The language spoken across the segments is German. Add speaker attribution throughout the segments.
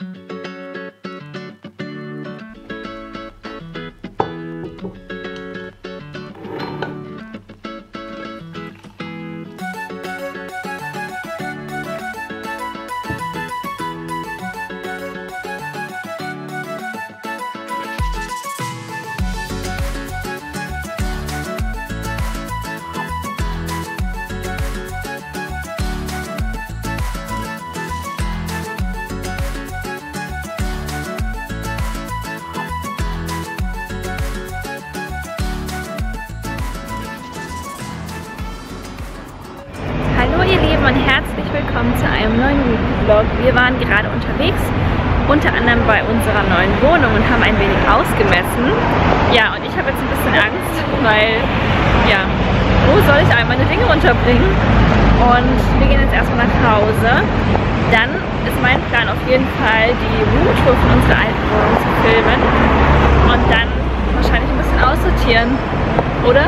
Speaker 1: Hallo willkommen zu einem neuen Vlog. Wir waren gerade unterwegs, unter anderem bei unserer neuen Wohnung und haben ein wenig ausgemessen. Ja, und ich habe jetzt ein bisschen Angst, weil, ja, wo soll ich all meine Dinge unterbringen? Und wir gehen jetzt erstmal nach Hause. Dann ist mein Plan auf jeden Fall, die Roomtour von unserer alten Wohnung zu filmen und dann wahrscheinlich ein bisschen aussortieren, oder?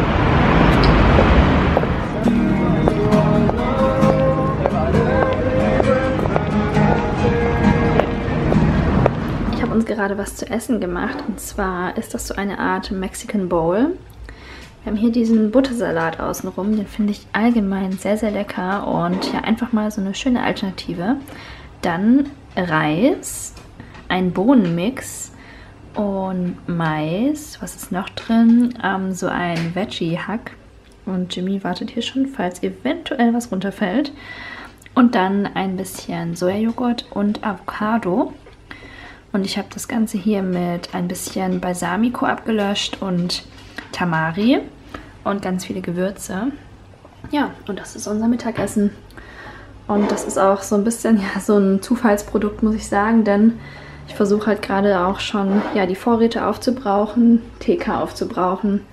Speaker 1: Uns gerade was zu essen gemacht und zwar ist das so eine Art Mexican Bowl. Wir haben hier diesen Buttersalat außenrum, den finde ich allgemein sehr, sehr lecker und ja, einfach mal so eine schöne Alternative. Dann Reis, ein Bohnenmix und Mais. Was ist noch drin? Ähm, so ein Veggie-Hack. Und Jimmy wartet hier schon, falls eventuell was runterfällt. Und dann ein bisschen Sojajoghurt und Avocado. Und ich habe das Ganze hier mit ein bisschen Balsamico abgelöscht und Tamari und ganz viele Gewürze. Ja, und das ist unser Mittagessen. Und das ist auch so ein bisschen ja, so ein Zufallsprodukt, muss ich sagen, denn ich versuche halt gerade auch schon ja, die Vorräte aufzubrauchen, TK aufzubrauchen.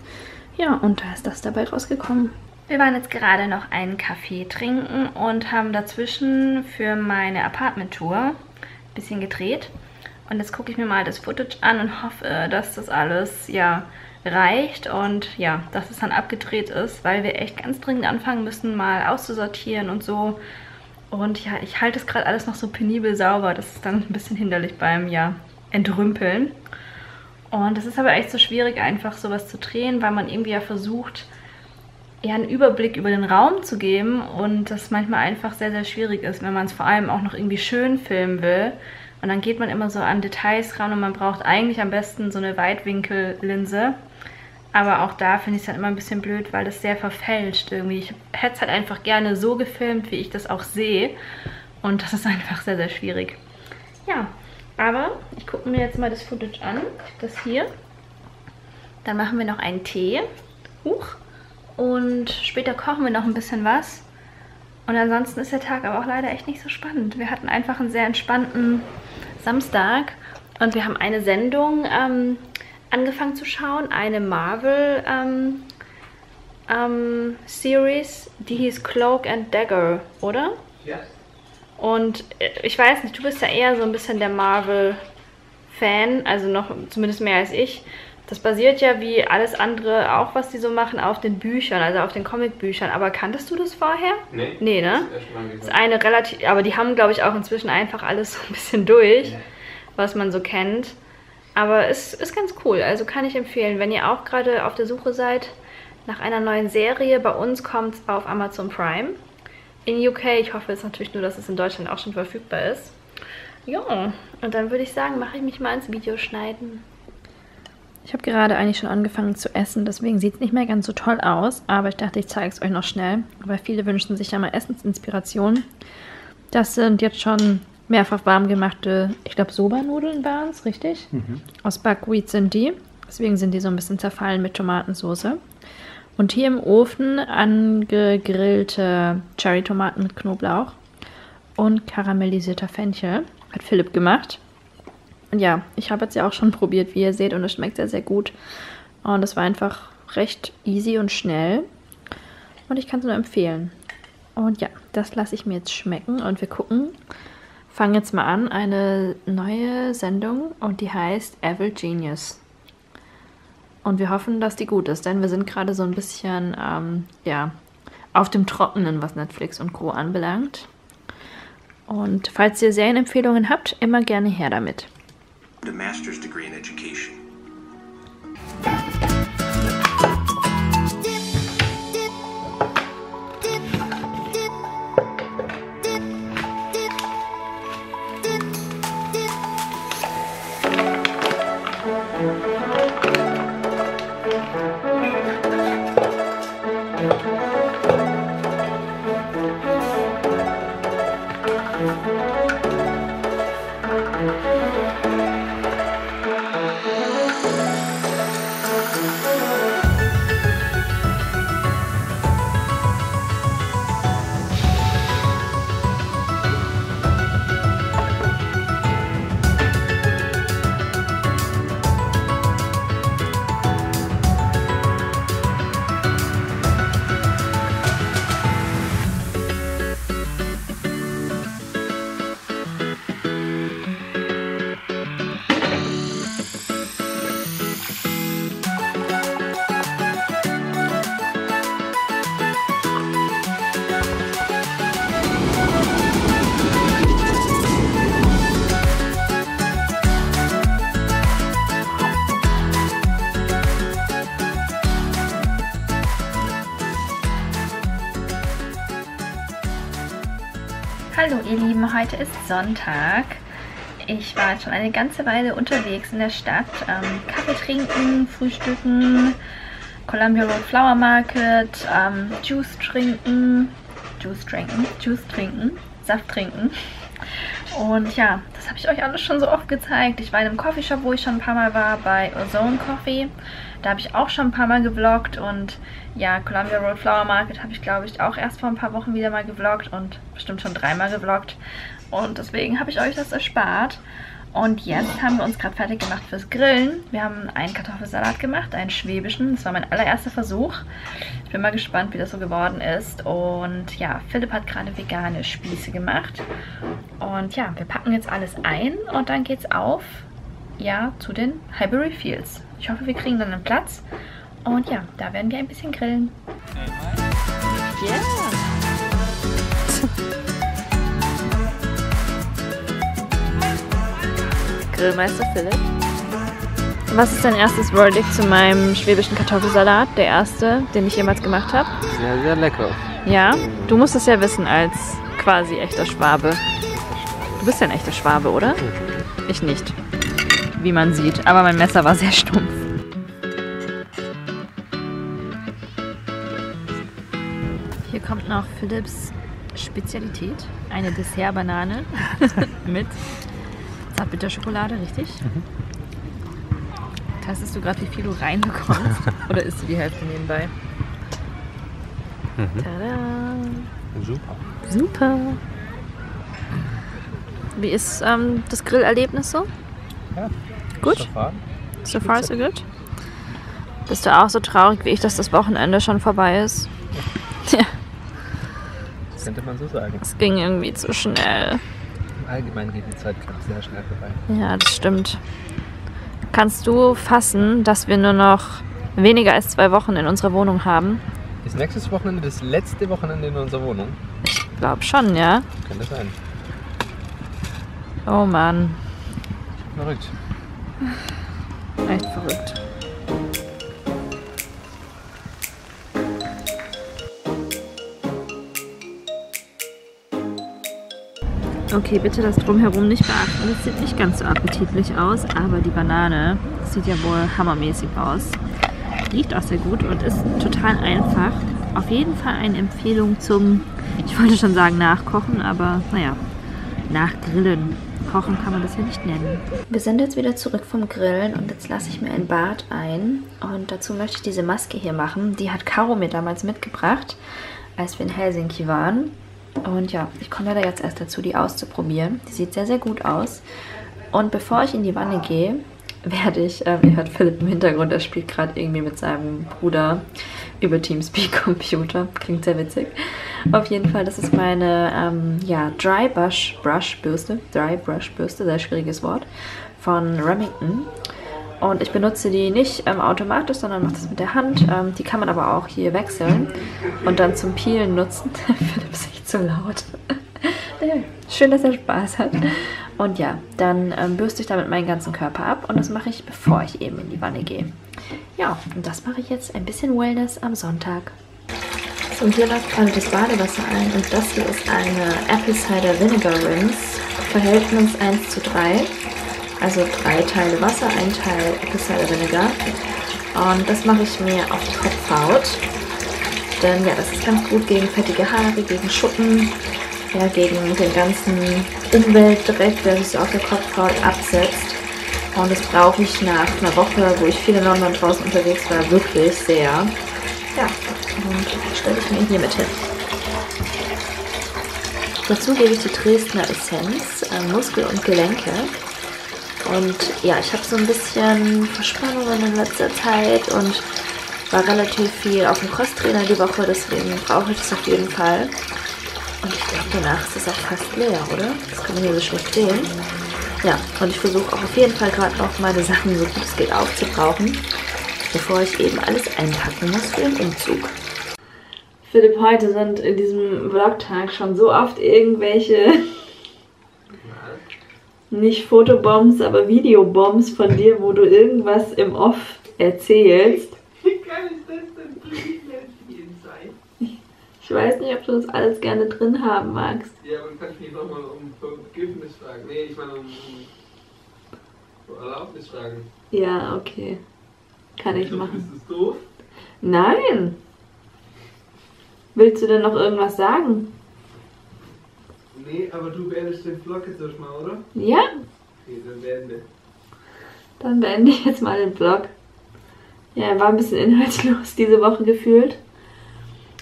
Speaker 1: Ja, und da ist das dabei rausgekommen. Wir waren jetzt gerade noch einen Kaffee trinken und haben dazwischen für meine Apartment-Tour ein bisschen gedreht. Und jetzt gucke ich mir mal das Footage an und hoffe, dass das alles ja reicht und ja, dass es dann abgedreht ist, weil wir echt ganz dringend anfangen müssen, mal auszusortieren und so. Und ja, ich halte es gerade alles noch so penibel sauber. Das ist dann ein bisschen hinderlich beim ja, Entrümpeln. Und es ist aber echt so schwierig, einfach sowas zu drehen, weil man irgendwie ja versucht, eher einen Überblick über den Raum zu geben und das manchmal einfach sehr, sehr schwierig ist, wenn man es vor allem auch noch irgendwie schön filmen will. Und dann geht man immer so an Details ran und man braucht eigentlich am besten so eine Weitwinkellinse. Aber auch da finde ich es dann immer ein bisschen blöd, weil das sehr verfälscht irgendwie. Ich hätte es halt einfach gerne so gefilmt, wie ich das auch sehe. Und das ist einfach sehr, sehr schwierig. Ja, aber ich gucke mir jetzt mal das Footage an. Das hier. Dann machen wir noch einen Tee. Huch. Und später kochen wir noch ein bisschen was. Und ansonsten ist der Tag aber auch leider echt nicht so spannend. Wir hatten einfach einen sehr entspannten Samstag. Und wir haben eine Sendung ähm, angefangen zu schauen. Eine Marvel ähm, ähm, Series. Die hieß Cloak and Dagger, oder?
Speaker 2: Ja.
Speaker 1: Und äh, ich weiß nicht, du bist ja eher so ein bisschen der Marvel-Fan, also noch zumindest mehr als ich. Das basiert ja wie alles andere, auch was die so machen, auf den Büchern, also auf den Comicbüchern. Aber kanntest du das vorher?
Speaker 2: Nee.
Speaker 1: Nee, ne?
Speaker 2: Das
Speaker 1: Das eine relativ, aber die haben, glaube ich, auch inzwischen einfach alles so ein bisschen durch,
Speaker 2: Ja.
Speaker 1: was man so kennt. Aber es ist ganz cool, also kann ich empfehlen, wenn ihr auch gerade auf der Suche seid nach einer neuen Serie. Bei uns kommt es auf Amazon Prime. In UK, ich hoffe jetzt natürlich nur, dass es in Deutschland auch schon verfügbar ist. Ja, und dann würde ich sagen, mache ich mich mal ins Video schneiden. Ich habe gerade eigentlich schon angefangen zu essen, deswegen sieht es nicht mehr ganz so toll aus. Aber ich dachte, ich zeige es euch noch schnell. Weil viele wünschen sich ja mal Essensinspiration. Das sind jetzt schon mehrfach warm gemachte, ich glaube Soba-Nudeln waren es, richtig? Aus Buckwheat sind die. Deswegen sind die so ein bisschen zerfallen mit Tomatensauce. Und hier im Ofen angegrillte Cherry-Tomaten mit Knoblauch und karamellisierter Fenchel. Hat Philipp gemacht. Und ja, ich habe jetzt ja auch schon probiert, wie ihr seht, und es schmeckt sehr, sehr gut. Und es war einfach recht easy und schnell. Und ich kann es nur empfehlen. Und ja, das lasse ich mir jetzt schmecken und wir gucken. Fangen jetzt mal an, eine neue Sendung und die heißt Evil Genius. Und wir hoffen, dass die gut ist, denn wir sind gerade so ein bisschen, ähm, ja, auf dem Trockenen, was Netflix und Co. anbelangt. Und falls ihr Serienempfehlungen habt, immer gerne her damit.
Speaker 2: A master's degree in education.
Speaker 1: Hallo ihr Lieben, heute ist Sonntag. Ich war schon eine ganze Weile unterwegs in der Stadt. Ähm, Kaffee trinken, frühstücken, Columbia Road Flower Market, ähm, Juice trinken, Juice trinken, Juice trinken, Saft trinken. Und ja, das habe ich euch alles schon so oft gezeigt. Ich war in einem Coffeeshop, wo ich schon ein paar Mal war, bei Ozone Coffee. Da habe ich auch schon ein paar Mal gevloggt und ja, Columbia Road Flower Market habe ich, glaube ich, auch erst vor ein paar Wochen wieder mal gevloggt und bestimmt schon dreimal gevloggt. Und deswegen habe ich euch das erspart. Und jetzt haben wir uns gerade fertig gemacht fürs Grillen. Wir haben einen Kartoffelsalat gemacht, einen schwäbischen. Das war mein allererster Versuch. Ich bin mal gespannt, wie das so geworden ist. Und ja, Philipp hat gerade vegane Spieße gemacht. Und ja, wir packen jetzt alles ein und dann geht's auf, ja, zu den Highbury Fields. Ich hoffe, wir kriegen dann einen Platz. Und ja, da werden wir ein bisschen grillen. Yeah! Grillmeister Philipp. Was ist dein erstes Verdict zu meinem schwäbischen Kartoffelsalat? Der erste, den ich jemals gemacht habe?
Speaker 3: Sehr, sehr lecker.
Speaker 1: Ja, du musst es ja wissen als quasi echter Schwabe. Du bist ja ein echter Schwabe, oder? Ich nicht. Wie man sieht. Aber mein Messer war sehr stumpf. Hier kommt noch Philips Spezialität. Eine Dessertbanane mit Zartbitterschokolade, richtig?
Speaker 3: Mhm.
Speaker 1: Tastest du gerade, wie viel du reinbekommst? Oder isst du die Hälfte nebenbei?
Speaker 3: Mhm.
Speaker 1: Tada!
Speaker 3: Super.
Speaker 1: Super! Wie ist ähm, das Grillerlebnis so?
Speaker 3: Ja.
Speaker 1: Gut?
Speaker 3: Sofort.
Speaker 1: So far so good? Bist du auch so traurig wie ich, dass das Wochenende schon vorbei ist? Ja,
Speaker 3: Könnte man so sagen.
Speaker 1: es ging irgendwie zu schnell.
Speaker 3: Allgemein geht die Zeit gerade sehr schnell vorbei.
Speaker 1: Ja, das stimmt. Kannst du fassen, dass wir nur noch weniger als zwei Wochen in unserer Wohnung haben?
Speaker 3: Ist nächstes Wochenende das letzte Wochenende in unserer Wohnung?
Speaker 1: Glaub schon, ja?
Speaker 3: Könnte sein.
Speaker 1: Oh Mann,
Speaker 3: Verrückt.
Speaker 1: echt verrückt. Okay, bitte das Drumherum nicht beachten. Das sieht nicht ganz so appetitlich aus, aber die Banane sieht ja wohl hammermäßig aus. Riecht auch sehr gut und ist total einfach. Auf jeden Fall eine Empfehlung zum, ich wollte schon sagen nachkochen, aber naja, nachgrillen. Kochen kann man das ja nicht nennen. Wir sind jetzt wieder zurück vom Grillen und jetzt lasse ich mir ein Bad ein. Und dazu möchte ich diese Maske hier machen. Die hat Caro mir damals mitgebracht, als wir in Helsinki waren. Und ja, ich komme leider jetzt erst dazu, die auszuprobieren. Die sieht sehr, sehr gut aus. Und bevor ich in die Wanne gehe, werde ich, ähm, ihr hört Philipp im Hintergrund, er spielt gerade irgendwie mit seinem Bruder über Teamspeak Computer. Klingt sehr witzig. Auf jeden Fall, das ist meine ähm, ja, Dry Brush, Brush Bürste. Dry Brush Bürste, sehr schwieriges Wort. Von Remington. Und ich benutze die nicht ähm, automatisch, sondern mache das mit der Hand. Ähm, die kann man aber auch hier wechseln und dann zum Peelen nutzen. Philipp ist echt zu laut. Schön, dass er Spaß hat. Und ja, dann ähm, bürste ich damit meinen ganzen Körper ab und das mache ich, bevor ich eben in die Wanne gehe. Ja, und das mache ich jetzt ein bisschen Wellness am Sonntag. Und hier läuft gerade das Badewasser ein und das hier ist eine Apple Cider Vinegar Rinse. Verhältnis 1 zu 3. Also drei Teile Wasser, ein Teil Apple Cider Vinegar. Und das mache ich mir auf die Kopfhaut. Denn ja, das ist ganz gut gegen fettige Haare, gegen Schuppen, ja, gegen den ganzen Umweltdreck, der sich so auf der Kopfhaut absetzt. Und das brauche ich nach einer Woche, wo ich viel in London draußen unterwegs war, wirklich sehr. Ja, und stelle ich mir hier mit hin. Dazu gebe ich die Dresdner Essenz, äh, Muskel und Gelenke. Und ja, ich habe so ein bisschen Verspannungen in letzter Zeit und war relativ viel auf dem Crosstrainer die Woche, deswegen brauche ich das auf jeden Fall. Und ich glaube, danach ist es auch fast leer, oder? Das kann man hier so schlecht sehen. Ja, und ich versuche auch auf jeden Fall gerade noch meine Sachen so gut es geht aufzubrauchen, bevor ich eben alles einpacken muss für den Umzug. Philipp, heute sind in diesem Vlogtag schon so oft irgendwelche nicht Fotobombs, aber Videobombs von dir, wo du irgendwas im Off erzählst.
Speaker 3: Wie kann ich das denn privilegiert sein?
Speaker 1: Ich weiß nicht, ob du das alles gerne drin haben magst.
Speaker 3: Ja, aber du kannst mich nochmal um Vergiftnis fragen. Nee, ich meine um, um Erlaubnis fragen.
Speaker 1: Ja, okay. Kann ich machen.
Speaker 3: Ist das doof?
Speaker 1: Nein! Willst du denn noch irgendwas sagen?
Speaker 3: Nee, aber du beendest den Vlog jetzt erstmal, oder?
Speaker 1: Ja?
Speaker 3: Okay, dann beende.
Speaker 1: Dann beende ich jetzt mal den Vlog. Ja, war ein bisschen inhaltslos diese Woche gefühlt.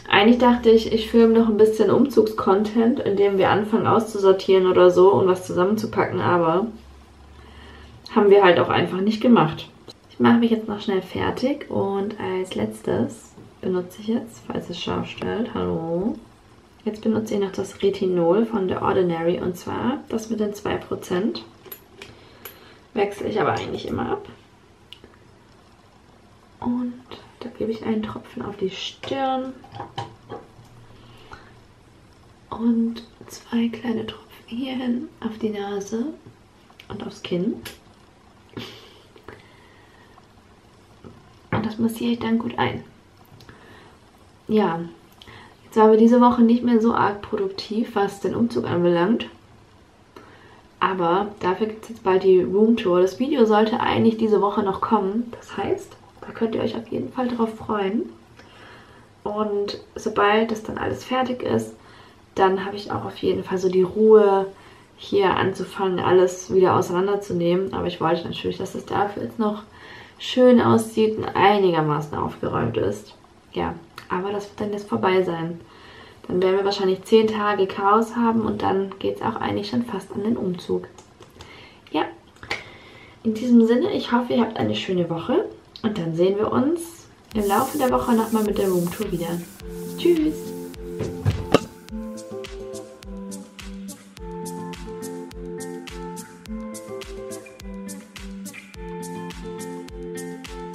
Speaker 1: Eigentlich dachte ich, ich filme noch ein bisschen Umzugscontent, indem wir anfangen auszusortieren oder so und was zusammenzupacken, aber haben wir halt auch einfach nicht gemacht. Ich mache mich jetzt noch schnell fertig und als letztes benutze ich jetzt, falls es scharf stellt, hallo. Jetzt benutze ich noch das Retinol von der Ordinary und zwar das mit den 2%. Wechsle ich aber eigentlich immer ab. Und da gebe ich einen Tropfen auf die Stirn. Und zwei kleine Tropfen hierhin auf die Nase und aufs Kinn. Und das massiere ich dann gut ein. Ja, jetzt waren wir diese Woche nicht mehr so arg produktiv, was den Umzug anbelangt. Aber dafür gibt es jetzt bald die Roomtour. Das Video sollte eigentlich diese Woche noch kommen. Das heißt, da könnt ihr euch auf jeden Fall drauf freuen. Und sobald das dann alles fertig ist, dann habe ich auch auf jeden Fall so die Ruhe, hier anzufangen, alles wieder auseinanderzunehmen. Aber ich wollte natürlich, dass es dafür jetzt noch schön aussieht und einigermaßen aufgeräumt ist. Ja, aber das wird dann jetzt vorbei sein. Dann werden wir wahrscheinlich 10 Tage Chaos haben und dann geht es auch eigentlich schon fast an den Umzug. Ja, in diesem Sinne, ich hoffe, ihr habt eine schöne Woche und dann sehen wir uns im Laufe der Woche nochmal mit der Roomtour wieder. Tschüss!